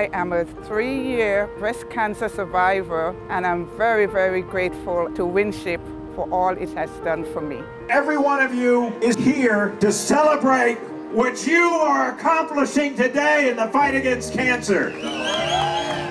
I am a three-year breast cancer survivor and I'm very, very grateful to Winship for all it has done for me. Every one of you is here to celebrate what you are accomplishing today in the fight against cancer.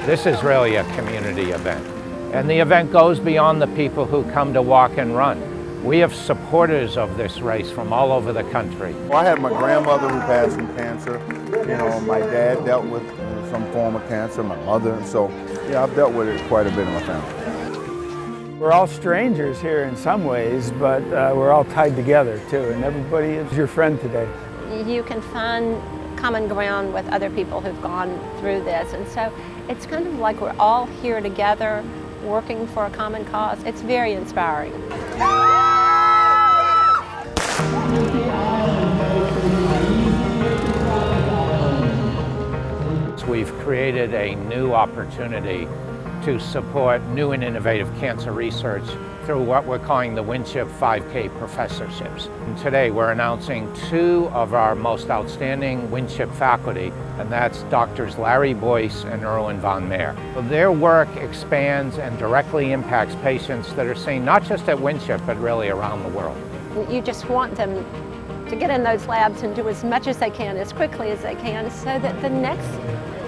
This is really a community event. And the event goes beyond the people who come to walk and run. We have supporters of this race from all over the country. Well, I had my grandmother who passed from cancer. You know, my dad dealt with some form of cancer, my mother. So, yeah, I've dealt with it quite a bit in my family. We're all strangers here in some ways, but uh, we're all tied together too, and everybody is your friend today. You can find common ground with other people who've gone through this, and so it's kind of like we're all here together working for a common cause. It's very inspiring. We've created a new opportunity to support new and innovative cancer research through what we're calling the Winship 5K professorships. And today we're announcing two of our most outstanding Winship faculty, and that's doctors Larry Boise and Erwin Van Meir. Their work expands and directly impacts patients that are seen not just at Winship, but really around the world. You just want them to get in those labs and do as much as they can, as quickly as they can, so that the next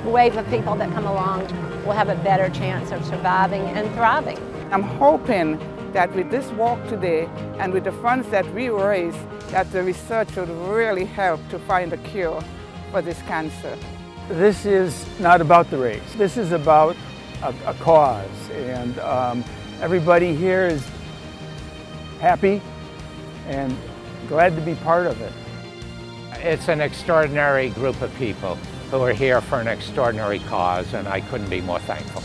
wave of people that come along will have a better chance of surviving and thriving. I'm hoping that with this walk today and with the funds that we raise, that the research would really help to find a cure for this cancer. This is not about the race. This is about a, a cause, and um, everybody here is happy and glad to be part of it. It's an extraordinary group of people who are here for an extraordinary cause, and I couldn't be more thankful.